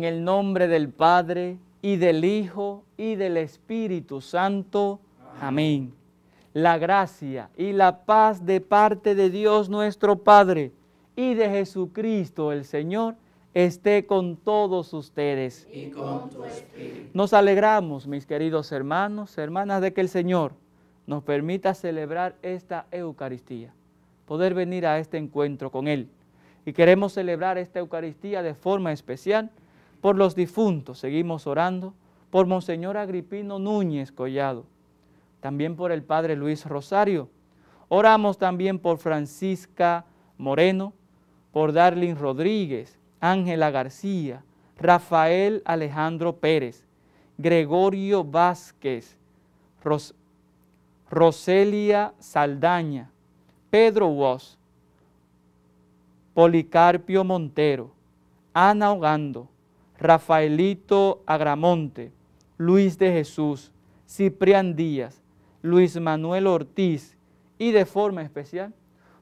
En el nombre del Padre y del Hijo y del Espíritu Santo. Amén. La gracia y la paz de parte de Dios nuestro Padre y de Jesucristo el Señor esté con todos ustedes. Y con tu espíritu. Nos alegramos, mis queridos hermanos, hermanas, de que el Señor nos permita celebrar esta Eucaristía, poder venir a este encuentro con Él. Y queremos celebrar esta Eucaristía de forma especial por los difuntos. Seguimos orando por Monseñor Agripino Núñez Collado, también por el Padre Luis Rosario. Oramos también por Francisca Moreno, por Darlin Rodríguez, Ángela García, Rafael Alejandro Pérez, Gregorio Vázquez, Ros- Roselia Saldaña, Pedro Woz, Policarpio Montero, Ana Ogando, Rafaelito Agramonte, Luis de Jesús, Ciprián Díaz, Luis Manuel Ortiz y de forma especial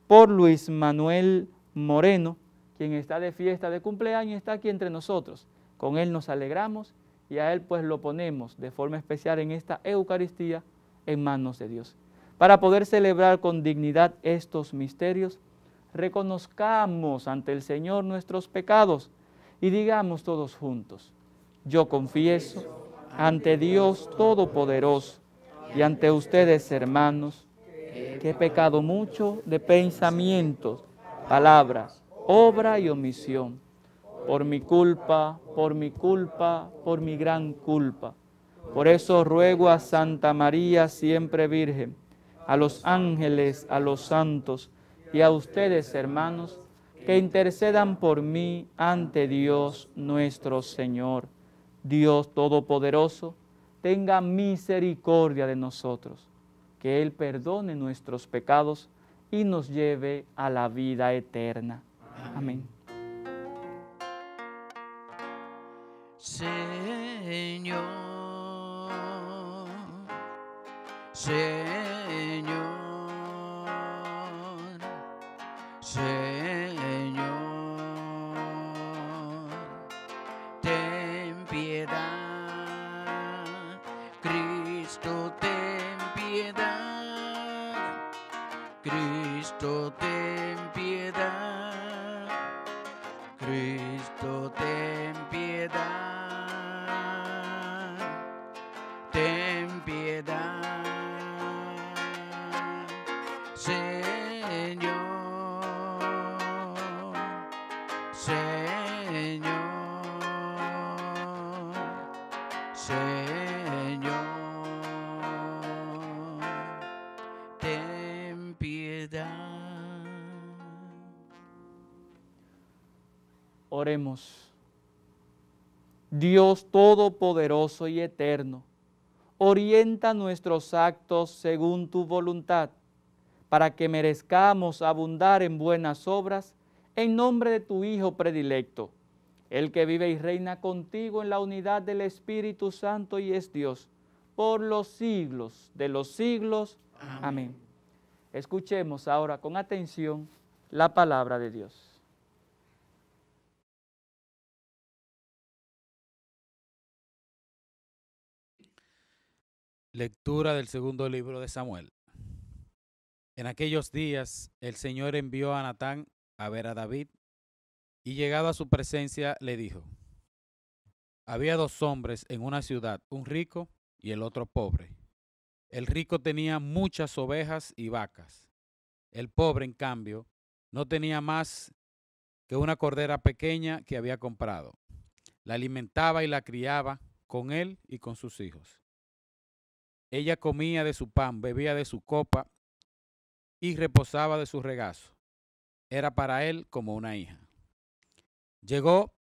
por Luis Manuel Moreno, quien está de fiesta de cumpleaños y está aquí entre nosotros. Con él nos alegramos y a él pues lo ponemos de forma especial en esta Eucaristía en manos de Dios. Para poder celebrar con dignidad estos misterios, reconozcamos ante el Señor nuestros pecados y digamos todos juntos, yo confieso ante Dios Todopoderoso y ante ustedes hermanos, que he pecado mucho de pensamientos, palabras, obra y omisión, por mi culpa, por mi culpa, por mi gran culpa. Por eso ruego a Santa María, siempre Virgen, a los ángeles, a los santos y a ustedes, hermanos, que intercedan por mí ante Dios nuestro Señor. Dios Todopoderoso, tenga misericordia de nosotros, que Él perdone nuestros pecados y nos lleve a la vida eterna. Amén. Señor, Señor, Señor, Oremos. Dios Todopoderoso y Eterno, orienta nuestros actos según tu voluntad, para que merezcamos abundar en buenas obras en nombre de tu Hijo predilecto, el que vive y reina contigo en la unidad del Espíritu Santo y es Dios, por los siglos de los siglos. Amén. Escuchemos ahora con atención la palabra de Dios. Lectura del segundo libro de Samuel. En aquellos días el Señor envió a Natán a ver a David y llegado a su presencia le dijo, había dos hombres en una ciudad, un rico y el otro pobre. El rico tenía muchas ovejas y vacas. El pobre, en cambio, no tenía más que una cordera pequeña que había comprado. La alimentaba y la criaba con él y con sus hijos. Ella comía de su pan, bebía de su copa y reposaba de su regazo. Era para él como una hija. Llegó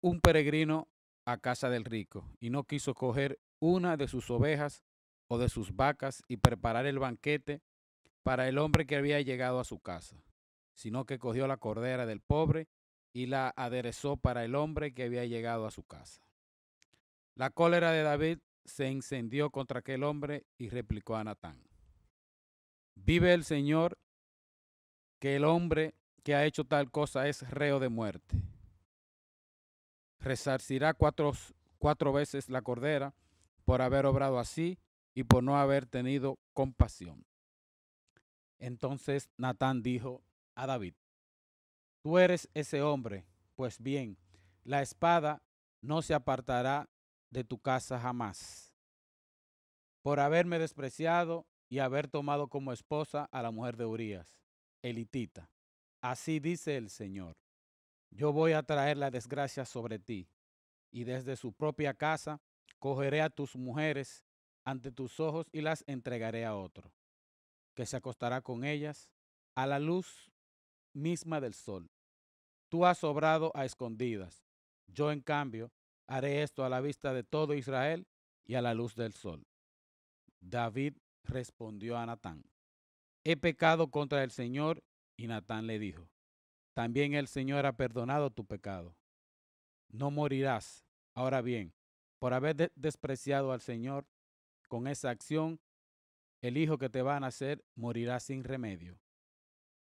un peregrino a casa del rico y no quiso coger una de sus ovejas o de sus vacas y preparar el banquete para el hombre que había llegado a su casa, sino que cogió la cordera del pobre y la aderezó para el hombre que había llegado a su casa. La cólera de David se encendió contra aquel hombre y replicó a Natán, vive el Señor que el hombre que ha hecho tal cosa es reo de muerte. Resarcirá cuatro, cuatro veces la cordera por haber obrado así y por no haber tenido compasión. Entonces Natán dijo a David, tú eres ese hombre, pues bien, la espada no se apartará de tu casa jamás, por haberme despreciado y haber tomado como esposa a la mujer de Urías, elitita. Así dice el Señor, yo voy a traer la desgracia sobre ti, y desde su propia casa cogeré a tus mujeres ante tus ojos y las entregaré a otro, que se acostará con ellas a la luz misma del sol. Tú has obrado a escondidas. Yo, en cambio, haré esto a la vista de todo Israel y a la luz del sol. David respondió a Natán, he pecado contra el Señor, y Natán le dijo, también el Señor ha perdonado tu pecado. No morirás. Ahora bien, por haber despreciado al Señor, con esa acción, el hijo que te va a nacer morirá sin remedio.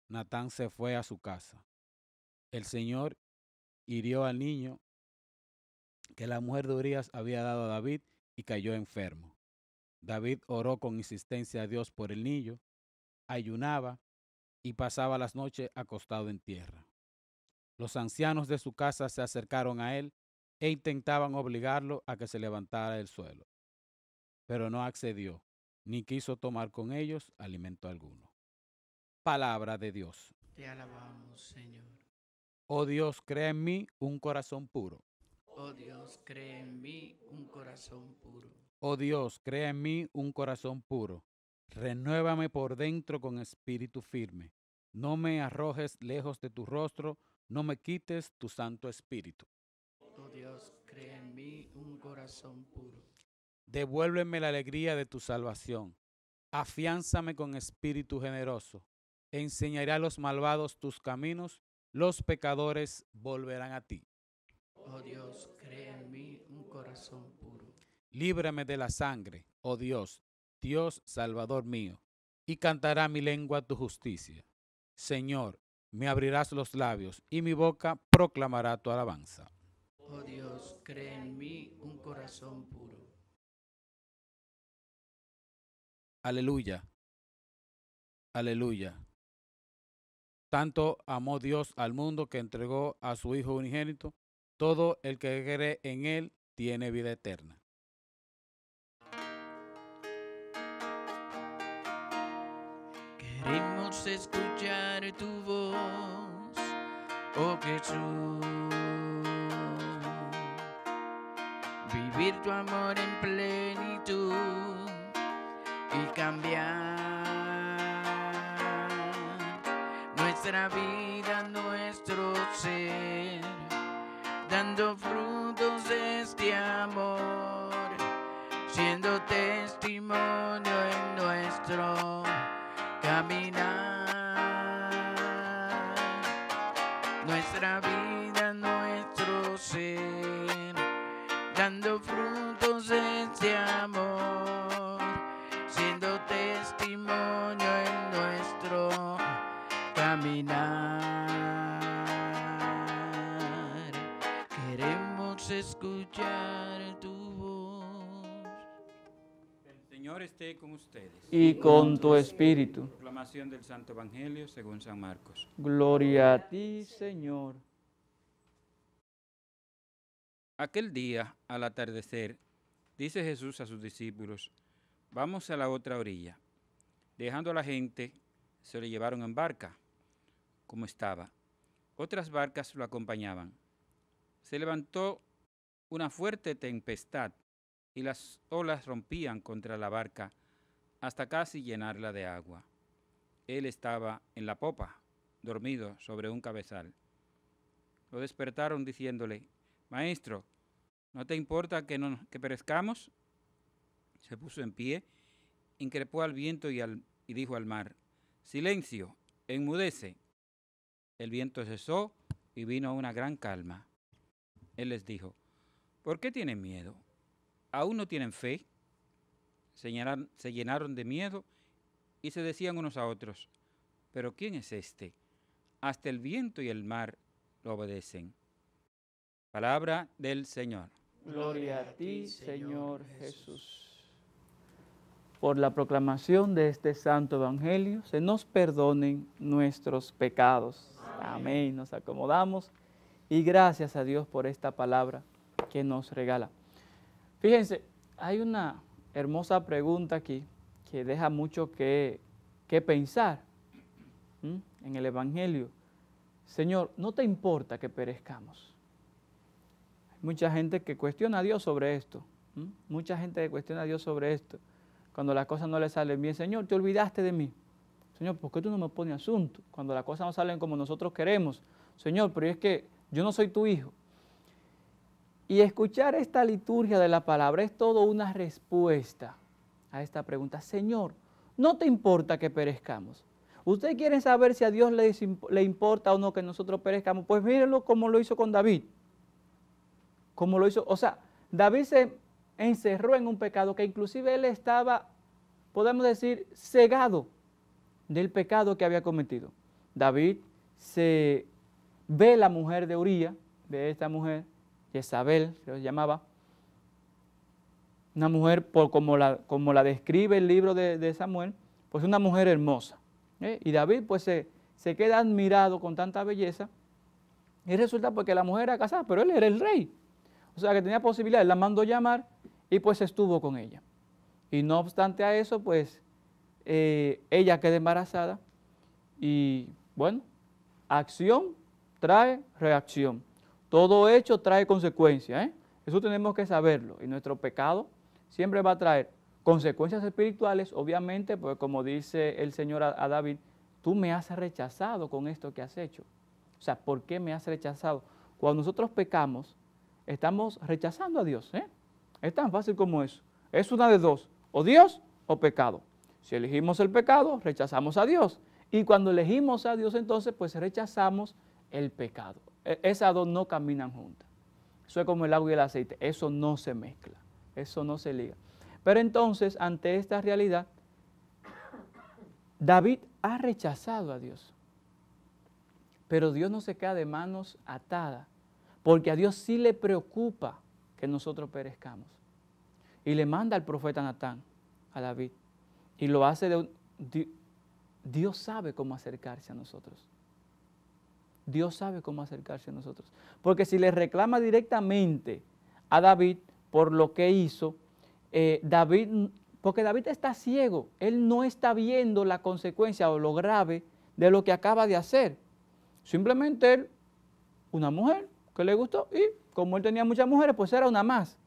Natán se fue a su casa. El Señor hirió al niño que la mujer de Urias había dado a David y cayó enfermo. David oró con insistencia a Dios por el niño, ayunaba y pasaba las noches acostado en tierra. Los ancianos de su casa se acercaron a él e intentaban obligarlo a que se levantara del suelo pero no accedió, ni quiso tomar con ellos alimento alguno. Palabra de Dios. Te alabamos, Señor. Oh Dios, crea en mí un corazón puro. Oh Dios, crea en mí un corazón puro. Oh Dios, crea en mí un corazón puro. Renuévame por dentro con espíritu firme. No me arrojes lejos de tu rostro, no me quites tu santo espíritu. Oh Dios, crea en mí un corazón puro. Devuélveme la alegría de tu salvación. Afiánzame con espíritu generoso. Enseñaré a los malvados tus caminos. Los pecadores volverán a ti. Oh Dios, crea en mí un corazón puro. Líbrame de la sangre, oh Dios, Dios Salvador mío, y cantará mi lengua tu justicia. Señor, me abrirás los labios y mi boca proclamará tu alabanza. Oh Dios, crea en mí un corazón puro. Aleluya. Aleluya. Tanto amó Dios al mundo que entregó a su Hijo unigénito. Todo el que cree en Él tiene vida eterna. Queremos escuchar tu voz, oh Jesús. Vivir tu amor en plenitud y cambiar nuestra vida, nuestro ser, dando frutos este amor, siendo testimonio en nuestro ustedes. y con tu espíritu. Proclamación del Santo Evangelio según San Marcos. Gloria a ti, Señor. Aquel día, al atardecer, dice Jesús a sus discípulos, vamos a la otra orilla. Dejando a la gente, se le llevaron en barca, como estaba. Otras barcas lo acompañaban. Se levantó una fuerte tempestad y las olas rompían contra la barca hasta casi llenarla de agua. Él estaba en la popa, dormido sobre un cabezal. Lo despertaron diciéndole, Maestro, ¿no te importa que, no, que perezcamos? Se puso en pie, increpó al viento y, al, y dijo al mar, Silencio, enmudece. El viento cesó y vino una gran calma. Él les dijo, ¿por qué tienen miedo? ¿Aún no tienen fe? Se llenaron, se llenaron de miedo y se decían unos a otros, ¿pero quién es este? Hasta el viento y el mar lo obedecen. Palabra del Señor. Gloria a ti, Señor Jesús. Por la proclamación de este santo evangelio, se nos perdonen nuestros pecados. Amén. Nos acomodamos y gracias a Dios por esta palabra que nos regala. Fíjense, hay una hermosa pregunta aquí que deja mucho que, que pensar en el Evangelio. Señor, ¿no te importa que perezcamos? Hay mucha gente que cuestiona a Dios sobre esto. Mucha gente que cuestiona a Dios sobre esto. Cuando las cosas no le salen bien, Señor, te olvidaste de mí. Señor, ¿por qué tú no me pones asunto? Cuando las cosas no salen como nosotros queremos. Señor, pero es que yo no soy tu hijo. Y escuchar esta liturgia de la palabra es todo una respuesta a esta pregunta. Señor, ¿no te importa que perezcamos? ¿Usted quiere saber si a Dios le, importa o no que nosotros perezcamos? Pues mírenlo como lo hizo con David. Como lo hizo, o sea, David se encerró en un pecado que inclusive él estaba, podemos decir, cegado del pecado que había cometido. David se ve la mujer de Uría, de esta mujer, Jezabel, se llamaba, una mujer, por como la, como la describe el libro de, Samuel, pues una mujer hermosa. ¿eh? Y David pues se, se, queda admirado con tanta belleza y resulta porque la mujer era casada, pero él era el rey. O sea que tenía posibilidad, él la mandó llamar y pues estuvo con ella. Y no obstante a eso, pues eh, ella queda embarazada y bueno, acción trae reacción. Todo hecho trae consecuencias. ¿eh? Eso tenemos que saberlo. Y nuestro pecado siempre va a traer consecuencias espirituales, obviamente, pues como dice el Señor a, a, David, tú me has rechazado con esto que has hecho. O sea, ¿por qué me has rechazado? Cuando nosotros pecamos, estamos rechazando a Dios. ¿eh? Es tan fácil como eso. Es una de dos, o Dios o pecado. Si elegimos el pecado, rechazamos a Dios. Y cuando elegimos a Dios, entonces, pues rechazamos el pecado. Esas dos no caminan juntas. Eso es como el agua y el aceite. Eso no se mezcla. Eso no se liga. Pero entonces, ante esta realidad, David ha rechazado a Dios. Pero Dios no se queda de manos atadas, porque a Dios sí le preocupa que nosotros perezcamos. Y le manda al profeta Natán a David. Y lo hace de Dios sabe cómo acercarse a nosotros. Dios sabe cómo acercarse a nosotros. Porque si le reclama directamente a David por lo que hizo, eh, David, porque David está ciego, él no está viendo la consecuencia o lo grave de lo que acaba de hacer. Simplemente él, una mujer que le gustó y como él tenía muchas mujeres, pues era una más.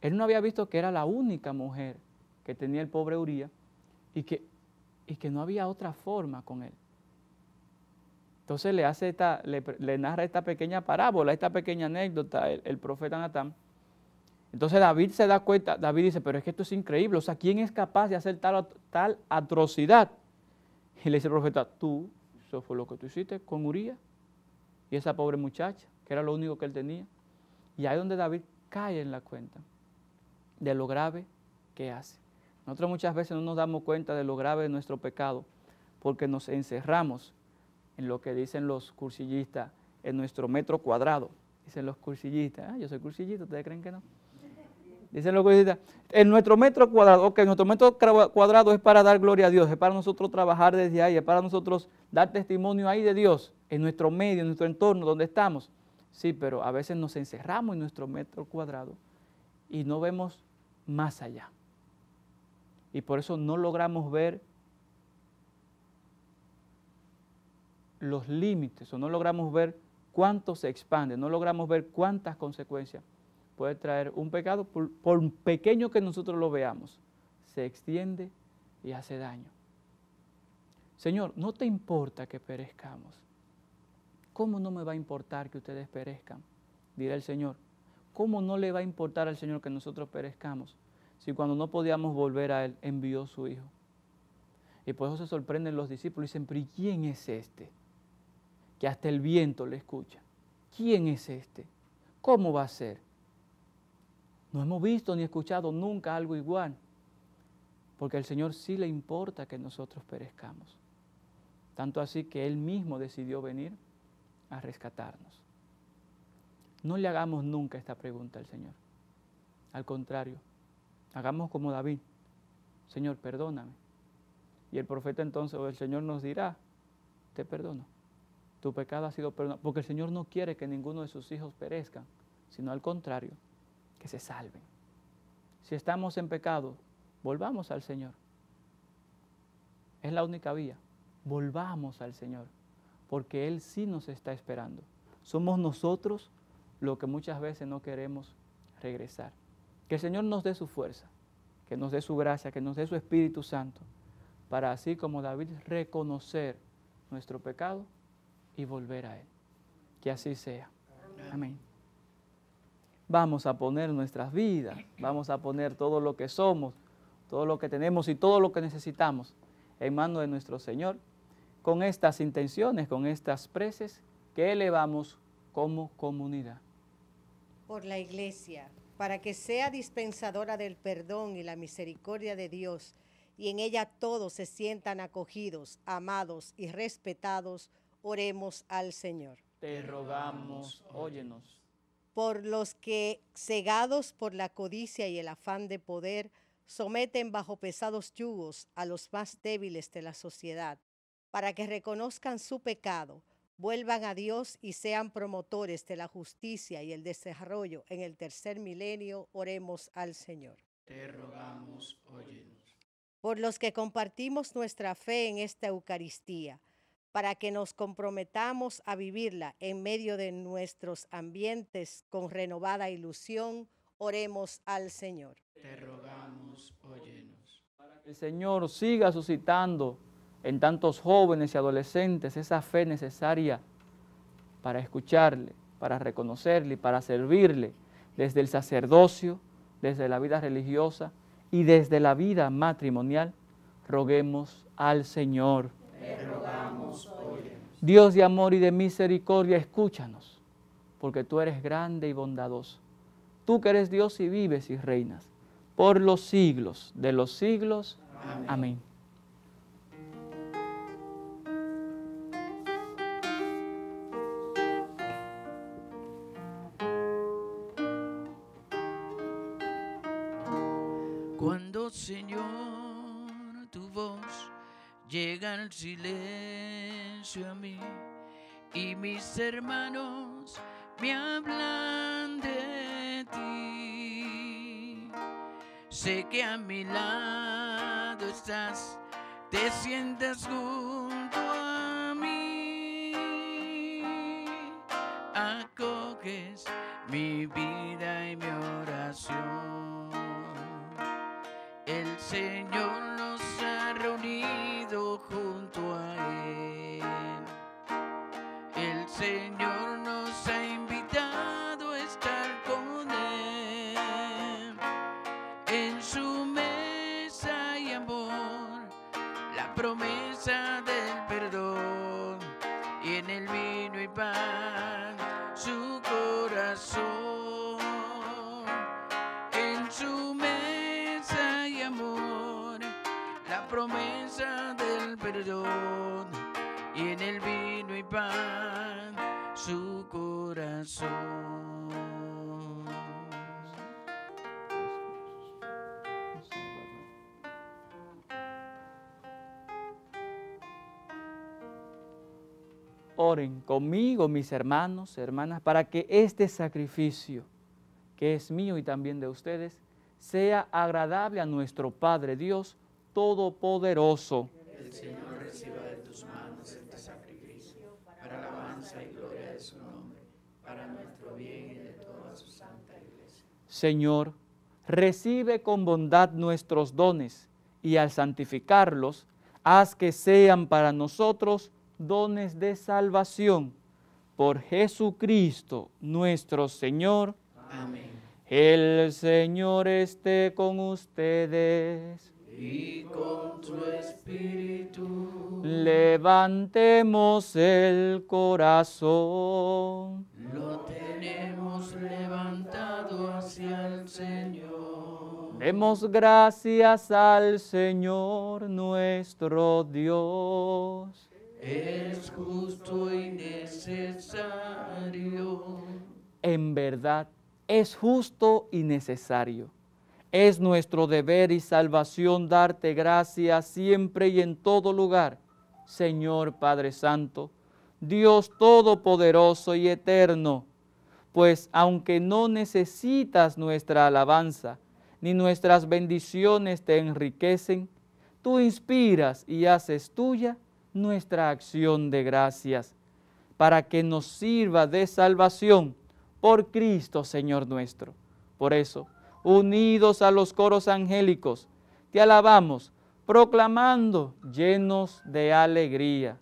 Él no había visto que era la única mujer que tenía el pobre Uría y que, y que no había otra forma con él. Entonces le, hace esta, le, narra esta pequeña parábola, esta pequeña anécdota, el, el, profeta Natán. Entonces David se da cuenta, David dice, pero es que esto es increíble, o sea, ¿quién es capaz de hacer tal, tal atrocidad? Y le dice el profeta, tú, eso fue lo que tú hiciste con Uría y esa pobre muchacha, que era lo único que él tenía. Y ahí es donde David cae en la cuenta de lo grave que hace. Nosotros muchas veces no nos damos cuenta de lo grave de nuestro pecado porque nos encerramos en lo que dicen los cursillistas, en nuestro metro cuadrado. Dicen los cursillistas, ah, yo soy cursillista, ¿ustedes creen que no? Dicen los cursillistas, en nuestro metro cuadrado, ok, nuestro metro cuadrado es para dar gloria a Dios, es para nosotros trabajar desde ahí, es para nosotros dar testimonio ahí de Dios, en nuestro medio, en nuestro entorno, donde estamos. Sí, pero a veces nos encerramos en nuestro metro cuadrado y no vemos más allá. Y por eso no logramos ver los límites o no logramos ver cuánto se expande, no logramos ver cuántas consecuencias puede traer un pecado, por, pequeño que nosotros lo veamos, se extiende y hace daño. Señor, ¿no te importa que perezcamos? ¿Cómo no me va a importar que ustedes perezcan? Dirá el Señor. ¿Cómo no le va a importar al Señor que nosotros perezcamos si cuando no podíamos volver a Él envió su Hijo? Y por eso se sorprenden los discípulos y dicen, pero quién es este? Que hasta el viento le escucha. ¿Quién es este? ¿Cómo va a ser? No hemos visto ni escuchado nunca algo igual, porque al Señor sí le importa que nosotros perezcamos. Tanto así que Él mismo decidió venir a rescatarnos. No le hagamos nunca esta pregunta al Señor. Al contrario, hagamos como David. Señor, perdóname. Y el profeta entonces, o el Señor nos dirá, te perdono. Tu pecado ha sido perdonado. Porque el Señor no quiere que ninguno de sus hijos perezcan, sino al contrario, que se salven. Si estamos en pecado, volvamos al Señor. Es la única vía. Volvamos al Señor, porque Él sí nos está esperando. Somos nosotros lo que muchas veces no queremos regresar. Que el Señor nos dé su fuerza, que nos dé su gracia, que nos dé su Espíritu Santo, para así como David reconocer nuestro pecado y volver a Él. Que así sea. Amén vamos a poner nuestras vidas, vamos a poner todo lo que somos, todo lo que tenemos y todo lo que necesitamos en manos de nuestro Señor, con estas intenciones, con estas preces que elevamos como comunidad. Por la Iglesia, para que sea dispensadora del perdón y la misericordia de Dios, y en ella todos se sientan acogidos, amados y respetados, oremos al Señor. Te rogamos, óyenos por los que, cegados por la codicia y el afán de poder, someten bajo pesados yugos a los más débiles de la sociedad, para que reconozcan su pecado, vuelvan a Dios y sean promotores de la justicia y el desarrollo en el tercer milenio, oremos al Señor. Te rogamos, óyenos. Por los que compartimos nuestra fe en esta Eucaristía, para que nos comprometamos a vivirla en medio de nuestros ambientes con renovada ilusión, oremos al Señor. Te rogamos, óyenos. Para que el Señor siga suscitando en tantos jóvenes y adolescentes esa fe necesaria para escucharle, para reconocerle y para servirle desde el sacerdocio, desde la vida religiosa y desde la vida matrimonial, roguemos al Señor. Dios de amor y de misericordia, escúchanos, porque tú eres grande y bondadoso. Tú que eres Dios y vives y reinas por los siglos de los siglos. Amén. Amén. Cuando, Señor, tu voz llega al silencio a mí y mis hermanos me hablan de ti. Sé que a mi lado estás, te sientas junto a mí, acoges mi vida y mi oración. El Señor promesa del perdón. Y en el vino y pan, su corazón. Oren conmigo, mis hermanos, hermanas, para que este sacrificio, que es mío y también de ustedes, sea agradable a nuestro Padre Dios Todopoderoso. El Señor reciba de tus manos este sacrificio alabanza y gloria de su nombre, para nuestro bien y de toda su santa iglesia. Señor, recibe con bondad nuestros dones y al santificarlos, haz que sean para nosotros dones de salvación. Por Jesucristo nuestro Señor. Amén. El Señor esté con ustedes. Y con tu espíritu Levantemos el corazón. lo tenemos levantado hacia el Señor. Demos gracias al Señor nuestro Dios. Es justo y necesario. En verdad, es justo y necesario. Es nuestro deber y salvación darte gracias siempre y en todo lugar, Señor Padre Santo, Dios Todopoderoso y Eterno, pues aunque no necesitas nuestra alabanza, ni nuestras bendiciones te enriquecen, tú inspiras y haces tuya nuestra acción de gracias, para que nos sirva de salvación por Cristo, Señor nuestro. Por eso, unidos a los coros angélicos, te alabamos, proclamando llenos de alegría.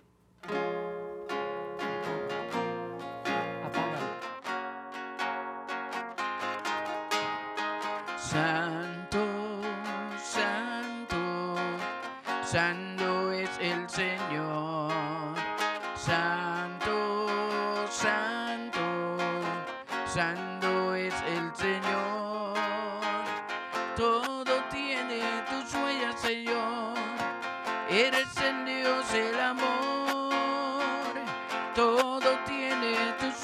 Todo tiene tus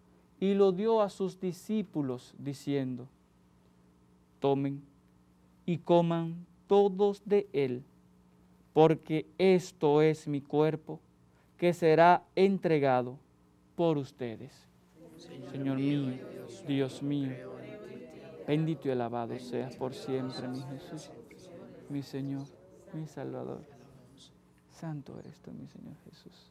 y lo dio a sus discípulos, diciendo, tomen y coman todos de él, porque esto es mi cuerpo, que será entregado por ustedes. Señor mío, Dios mío, bendito y alabado seas por siempre, mi Jesús, mi Señor, mi Salvador. Santo eres tú, mi Señor Jesús.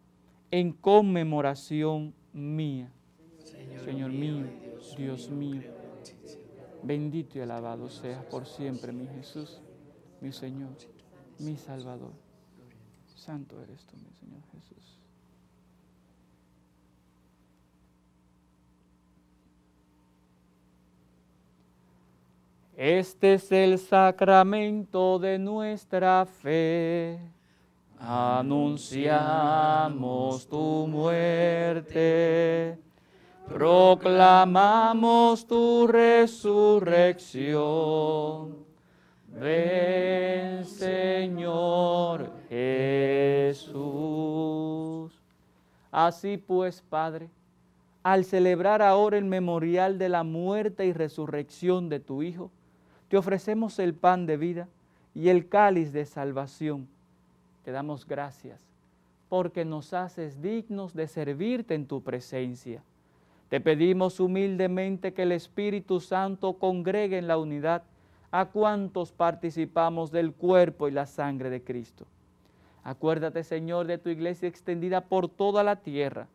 en conmemoración mía. Señor, mío, Dios, mío, bendito y alabado seas por siempre, mi Jesús, mi Señor, mi Salvador. Santo eres tú, mi Señor Jesús. Este es el sacramento de nuestra fe. Anunciamos tu muerte, proclamamos tu resurrección. Ven, Señor Jesús. Así pues, Padre, al celebrar ahora el memorial de la muerte y resurrección de tu Hijo, te ofrecemos el pan de vida y el cáliz de salvación. Te damos gracias porque nos haces dignos de servirte en tu presencia. Te pedimos humildemente que el Espíritu Santo congregue en la unidad a cuantos participamos del cuerpo y la sangre de Cristo. Acuérdate, Señor, de tu iglesia extendida por toda la tierra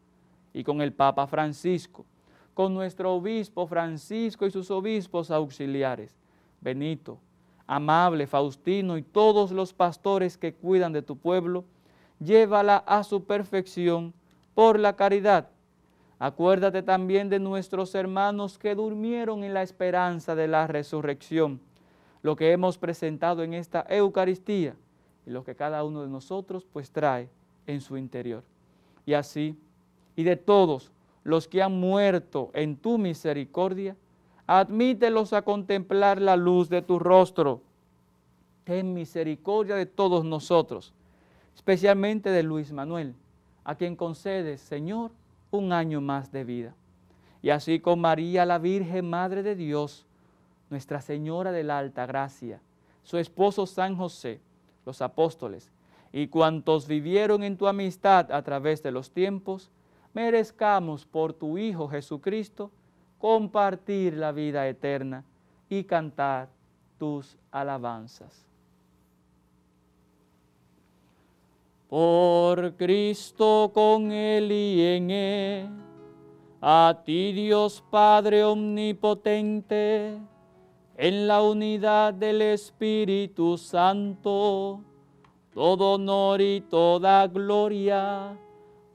y con el Papa Francisco, con nuestro obispo Francisco y sus obispos auxiliares, Benito, Amable, Faustino y todos los pastores que cuidan de tu pueblo, llévala a su perfección por la caridad. Acuérdate también de nuestros hermanos que durmieron en la esperanza de la resurrección lo que hemos presentado en esta Eucaristía y lo que cada uno de nosotros pues trae en su interior. Y así, y de todos los que han muerto en tu misericordia, admítelos a contemplar la luz de tu rostro. Ten misericordia de todos nosotros, especialmente de Luis Manuel, a quien concedes, Señor, un año más de vida. Y así con María, la Virgen Madre de Dios, nuestra Señora de la Alta Gracia, su esposo San José, los apóstoles, y cuantos vivieron en tu amistad a través de los tiempos, merezcamos por tu Hijo Jesucristo compartir la vida eterna y cantar tus alabanzas. Por Cristo con Él y en Él, a ti Dios Padre Omnipotente, en la unidad del Espíritu Santo, todo honor y toda gloria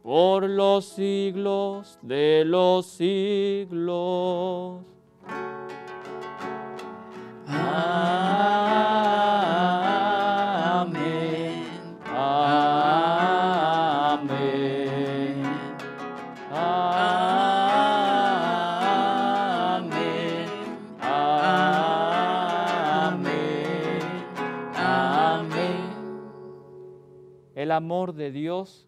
por los siglos de los siglos. Amén. Amén. Amén. Amén. Amén. El amor de Dios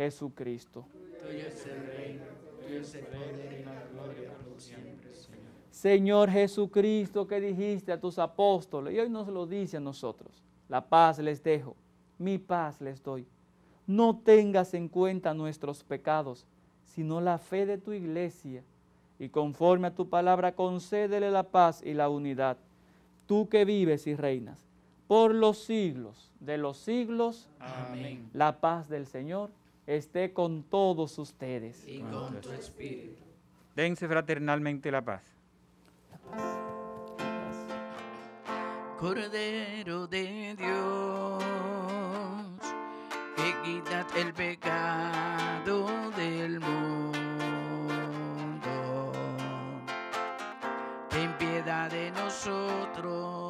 Jesucristo. Señor Jesucristo, que dijiste a tus apóstoles, y hoy nos lo dice a nosotros, la paz les dejo, mi paz les doy. No tengas en cuenta nuestros pecados, sino la fe de tu iglesia, y conforme a tu palabra concédele la paz y la unidad, tú que vives y reinas por los siglos de los siglos. Amén. La paz del Señor esté con todos ustedes. Y con tu espíritu. Dense fraternalmente la paz. Cordero de Dios, que quitas el pecado del mundo. Ten piedad de nosotros.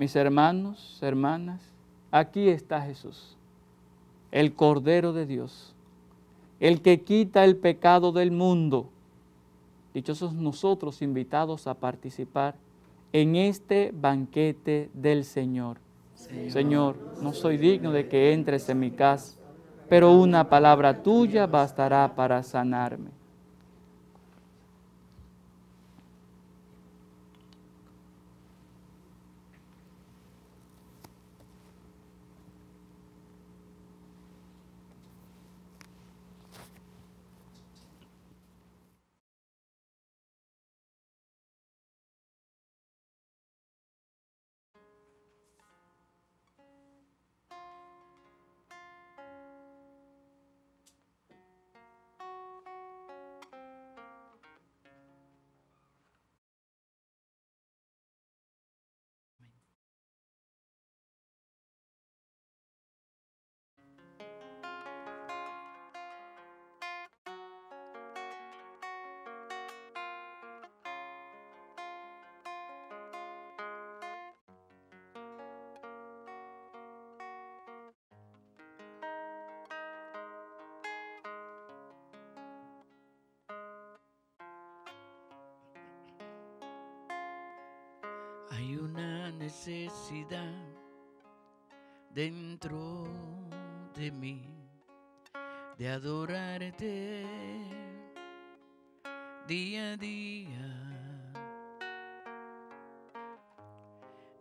Mis hermanos, hermanas, aquí está Jesús, el Cordero de Dios, el que quita el pecado del mundo. Dichosos nosotros invitados a participar en este banquete del Señor. Señor, no soy digno de que entres en mi casa, pero una palabra tuya bastará para sanarme. Hay una necesidad dentro de mí de adorarte día a día,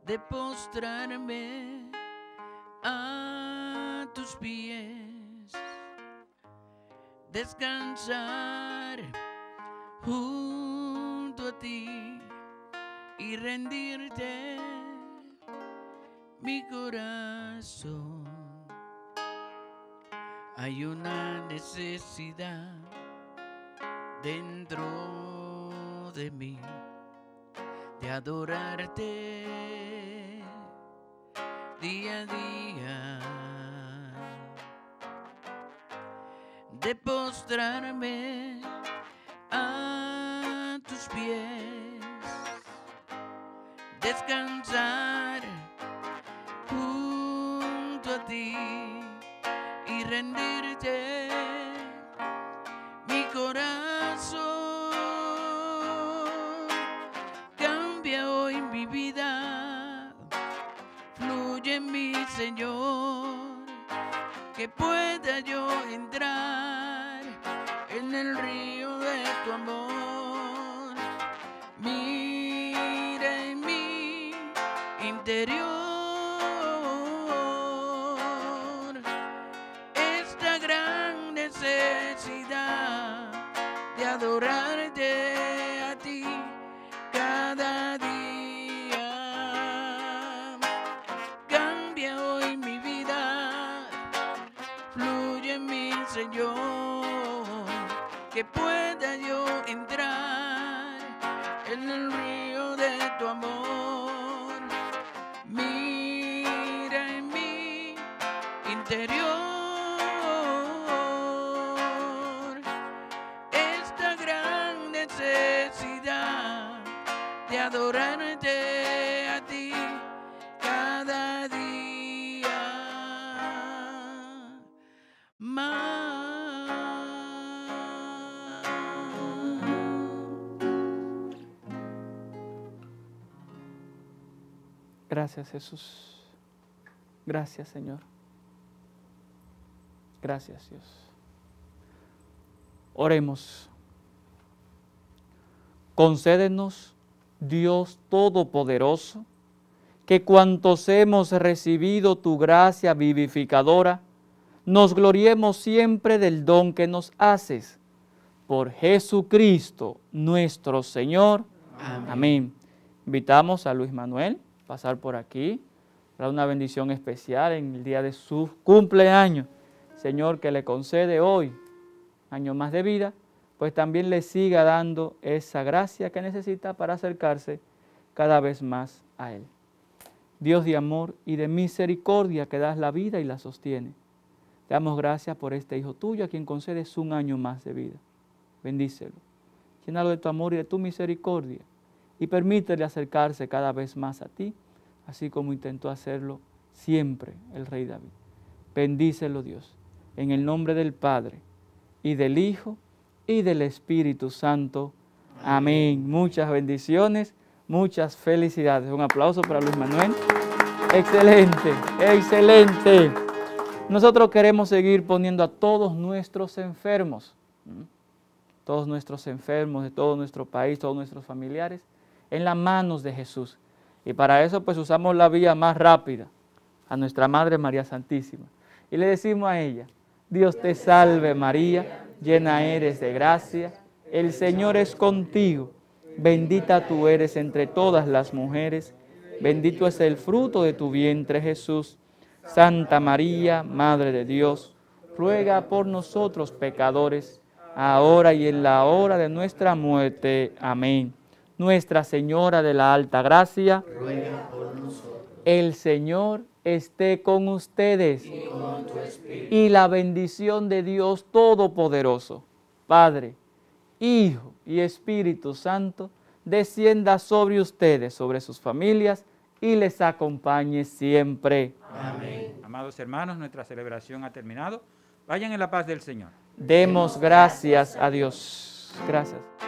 de postrarme a tus pies, descansar junto a ti y rendirte mi corazón. Hay una necesidad dentro de mí de adorarte día a día, de postrarme a tus pies descansar junto a ti y rendirte mi corazón. Cambia hoy mi vida, fluye mi Señor, que pueda yo entrar en el río interior esta gran necesidad de adorarte a ti cada día más. Gracias Jesús. Gracias Señor. Gracias Dios. Oremos. Concédenos, Dios Todopoderoso, que cuantos hemos recibido tu gracia vivificadora, nos gloriemos siempre del don que nos haces. Por Jesucristo nuestro Señor. Amén. Invitamos a Luis Manuel a pasar por aquí para una bendición especial en el día de su cumpleaños. Señor, que le concede hoy año más de vida, pues también le siga dando esa gracia que necesita para acercarse cada vez más a Él. Dios de amor y de misericordia que das la vida y la sostiene. Te damos gracias por este hijo tuyo a quien concedes un año más de vida. Bendícelo. Llénalo de tu amor y de tu misericordia y permítele acercarse cada vez más a ti, así como intentó hacerlo siempre el rey David. Bendícelo Dios, en el nombre del Padre y del Hijo y del Espíritu Santo. Amén. Muchas bendiciones, muchas felicidades. Un aplauso para Luis Manuel. Excelente, excelente. Nosotros queremos seguir poniendo a todos nuestros enfermos, todos nuestros enfermos de todo nuestro país, todos nuestros familiares, en las manos de Jesús. Y para eso pues usamos la vía más rápida, a nuestra Madre María Santísima. Y le decimos a ella, Dios te salve María, llena eres de gracia, el Señor es contigo, bendita tú eres entre todas las mujeres, bendito es el fruto de tu vientre Jesús. Santa María, Madre de Dios, ruega por nosotros pecadores, ahora y en la hora de nuestra muerte. Amén. Nuestra Señora de la Alta Gracia, ruega por nosotros. El Señor esté con ustedes y, con tu y la bendición de Dios Todopoderoso, Padre, Hijo y Espíritu Santo, descienda sobre ustedes, sobre sus familias y les acompañe siempre. Amén. Amados hermanos, nuestra celebración ha terminado. Vayan en la paz del Señor. Demos gracias a Dios. Gracias.